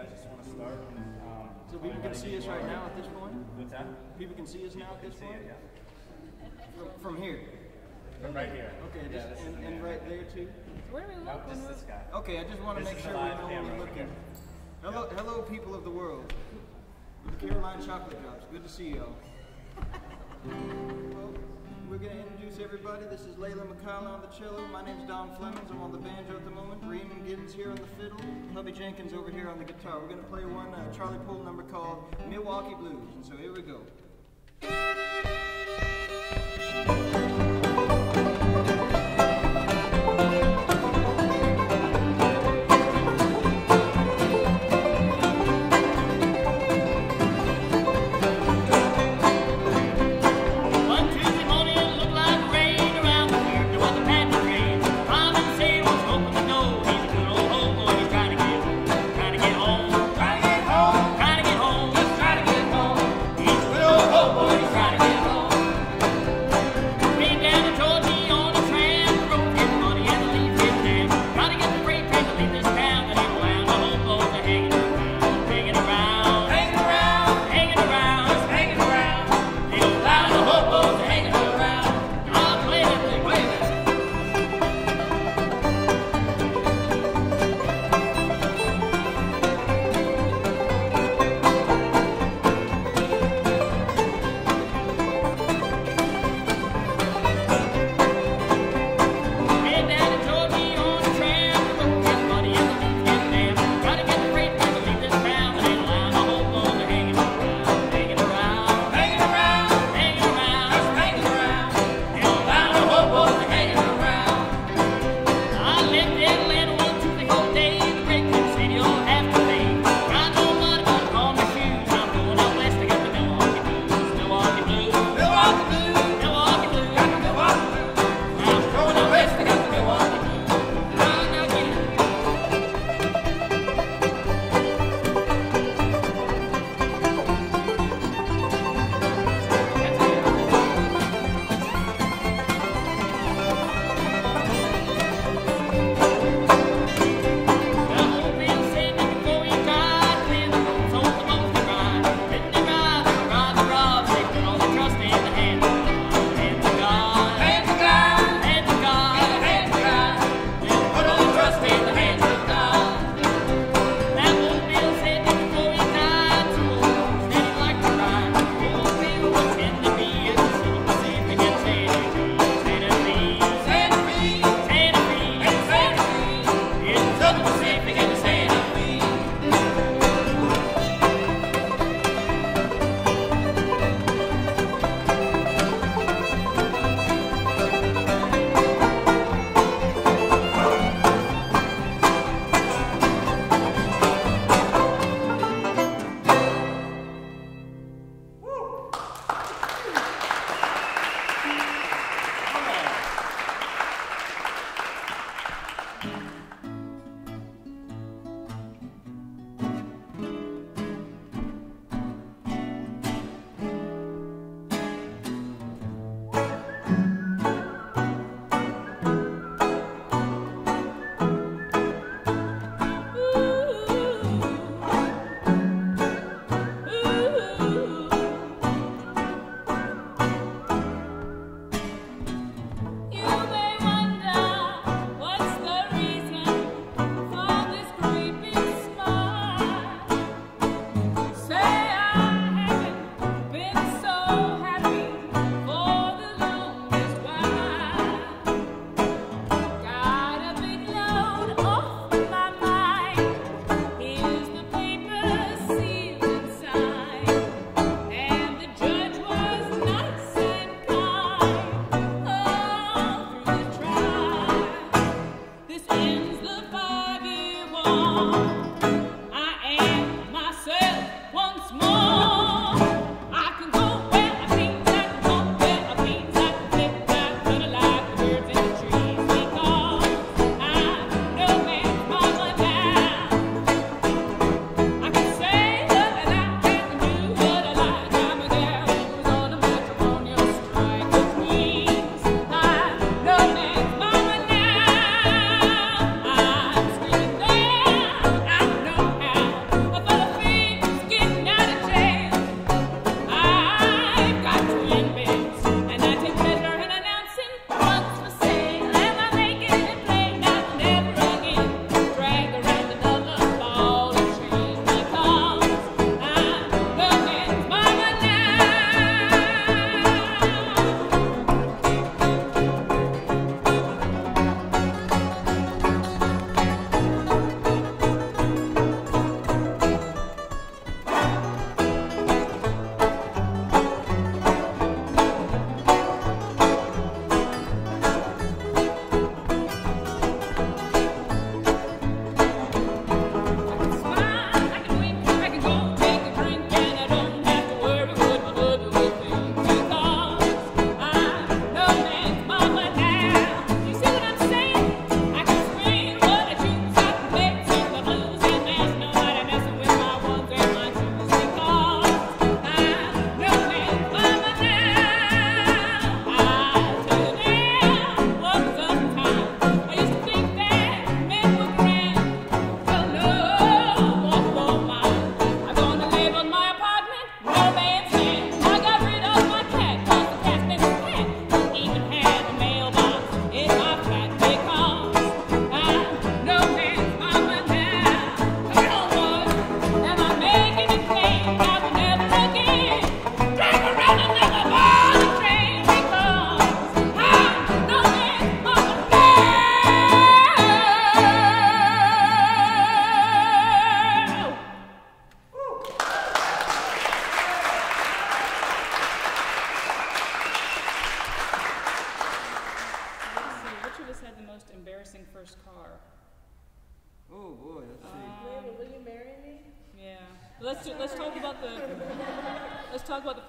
guys just want to start? Um, so people can see us right now at this point? What's that? People can see us now at this point? It, yeah. From, from here? From right here. Okay, yeah, just, and, and right there too? Where are we looking? Nope, just this guy. Okay, I just want to make sure we know what we're looking Hello, yep. hello, people of the world. Carolina Chocolate Drops, good to see y'all. We're going to introduce everybody. This is Leyla McCalla on the cello. My name's Dom Flemons. I'm on the banjo at the moment. Rhiannon Giddens here on the fiddle. Hubby Jenkins over here on the guitar. We're going to play one uh, Charlie Poole number called Milwaukee Blues. And so here we go.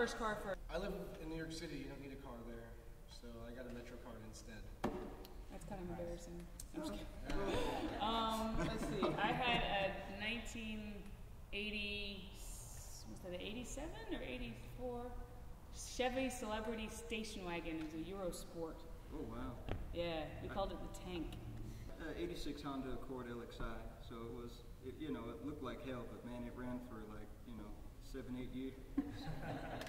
First car first. I live in New York City. You don't need a car there, so I got a Metro card instead. That's kind of embarrassing. I'm just kidding. Um, let's see. I had a 1980 was that 87 or 84 Chevy Celebrity station wagon. It was a Eurosport. Oh, wow. Yeah, we called it the tank. Uh, 86 Honda Accord LXI. So it was, it, you know, it looked like hell, but man, it ran for like, you know, seven, eight years.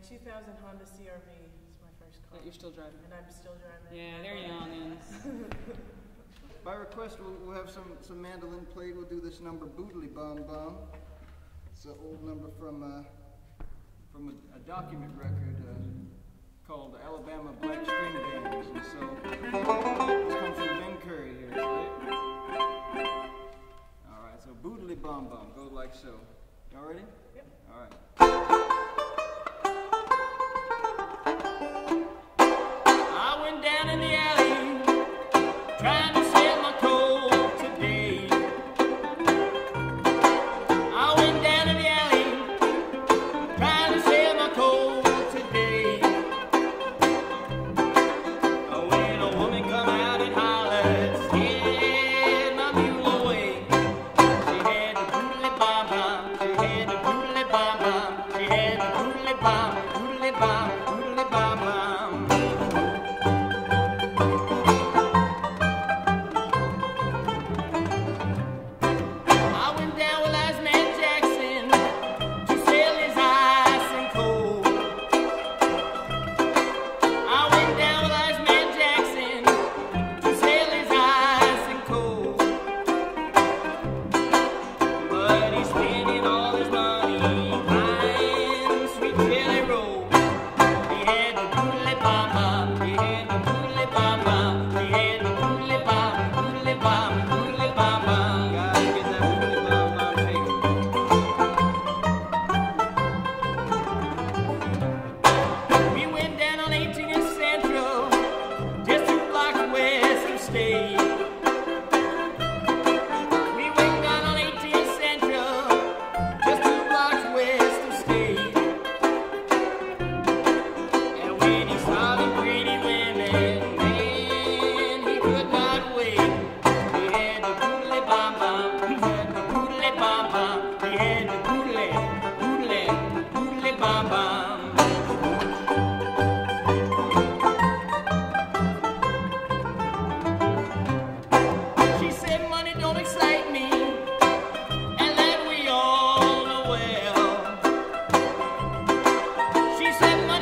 Nice. My, my 2000 Honda CRV is my first car. That you're still driving. And I'm still driving. Yeah, they're youngins. By request, we'll, we'll have some, some mandolin played. We'll do this number, Boodly Bum Bum. It's an old number from, uh, from a, a document record uh, called Alabama Black String Bands. And so, this comes from Ben Curry here. Right? All right, so Boodly Bum Bum goes like so. Y'all ready? Yep. All right. Trying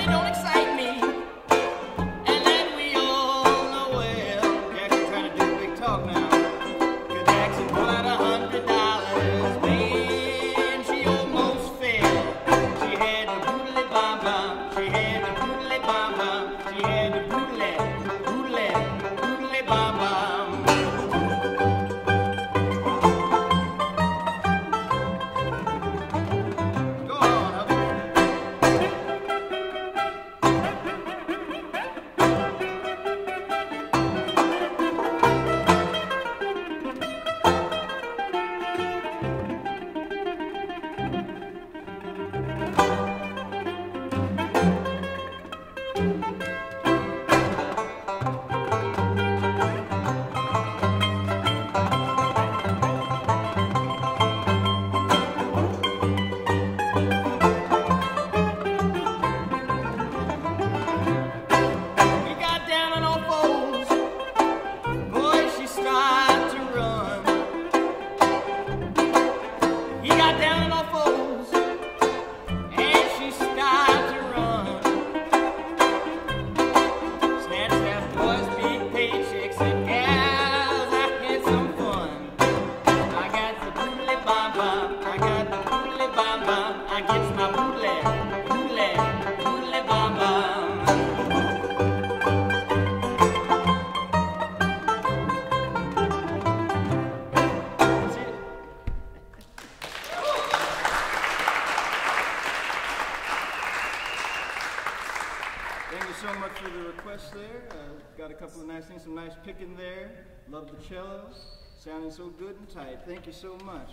don't excite so much for the request there. Uh, got a couple of nice things, some nice picking there. Love the cello. Sounding so good and tight. Thank you so much.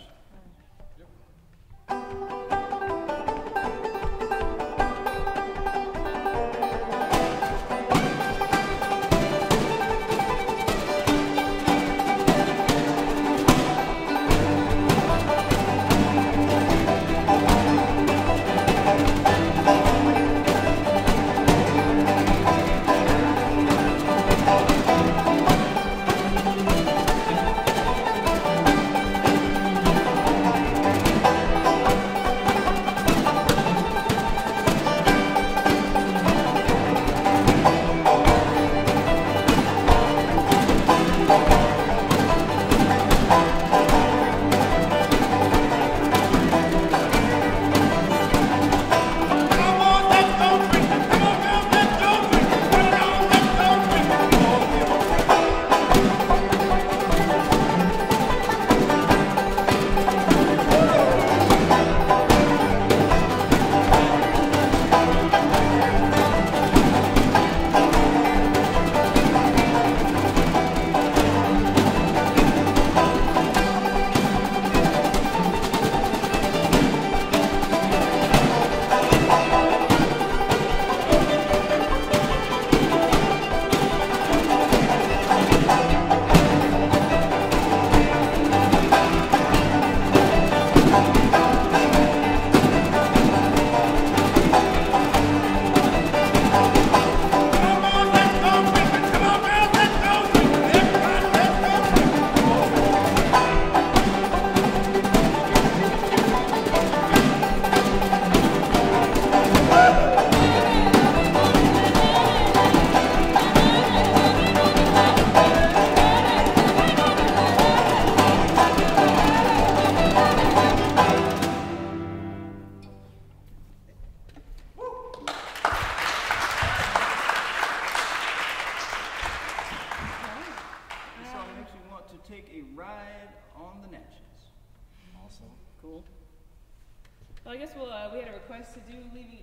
Yep.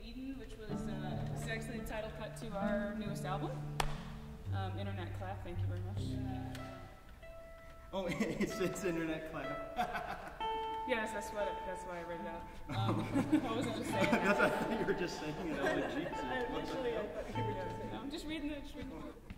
Eden, which was, uh, was actually the title cut to our newest album. Um, internet clap, thank you very much. Oh, it's, it's internet clap. yes, that's what. That's why I read it out. Um, I wasn't just saying. that's, I thought you were just saying it. Oh, Jesus. I literally, I thought you were just saying. I'm just reading it. Just reading it.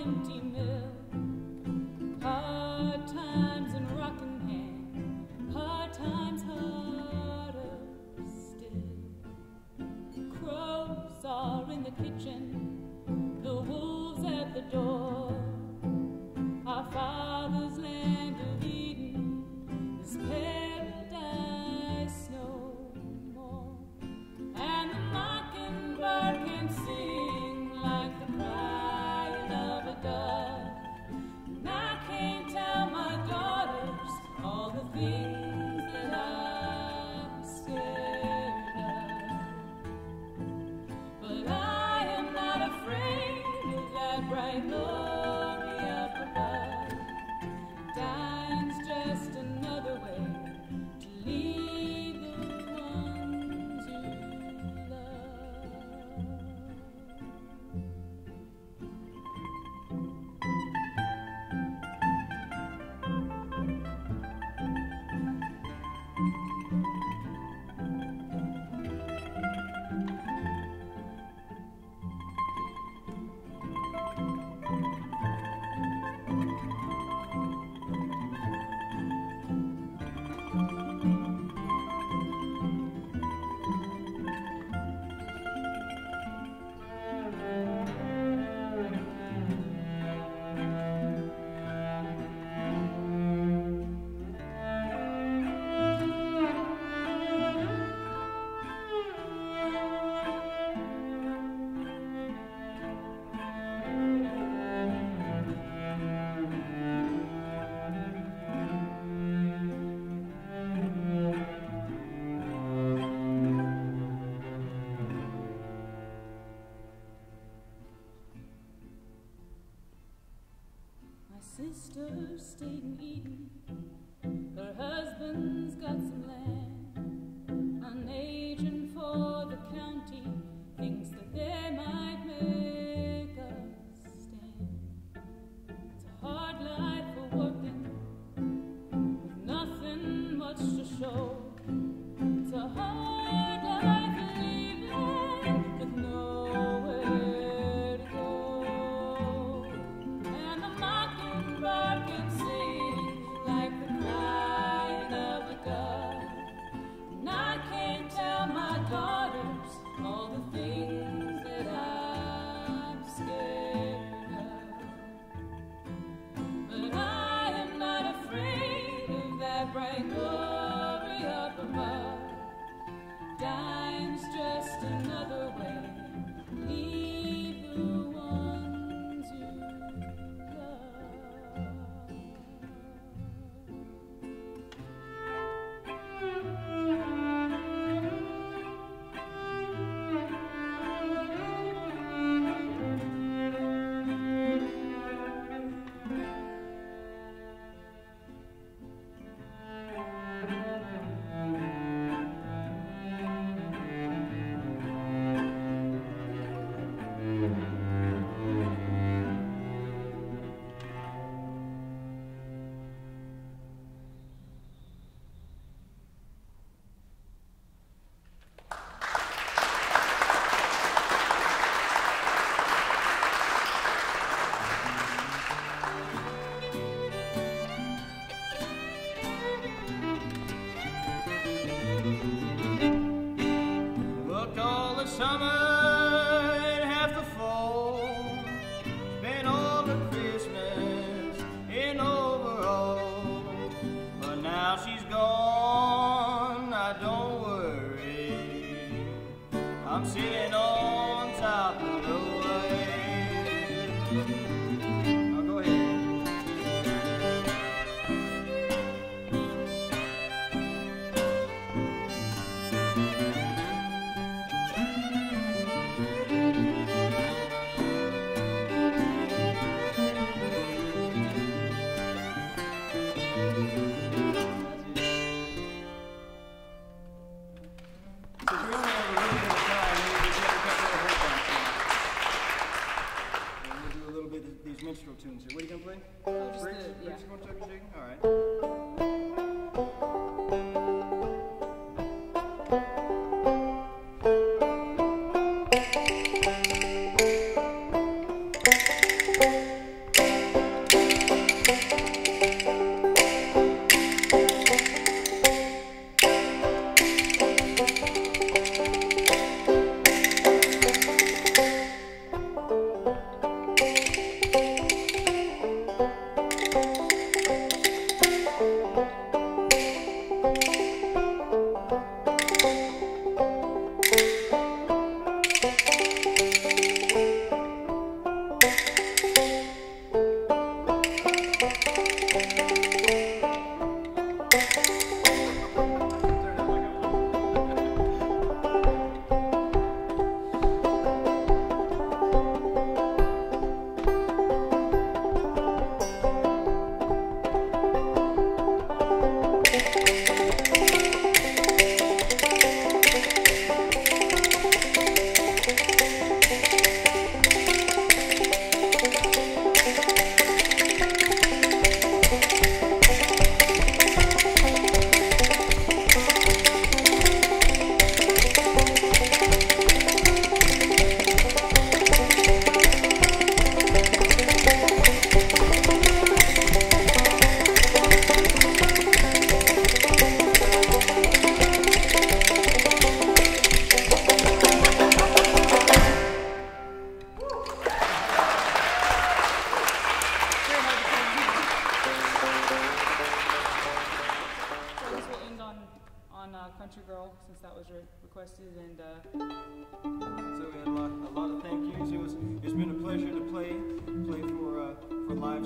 empty mill.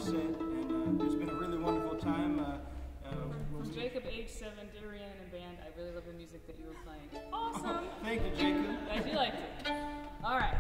and uh, it's been a really wonderful time. Uh, uh, From Jacob, age seven, Darian and band, I really love the music that you were playing. Awesome! Oh, thank you, Jacob. Glad you liked it. All right.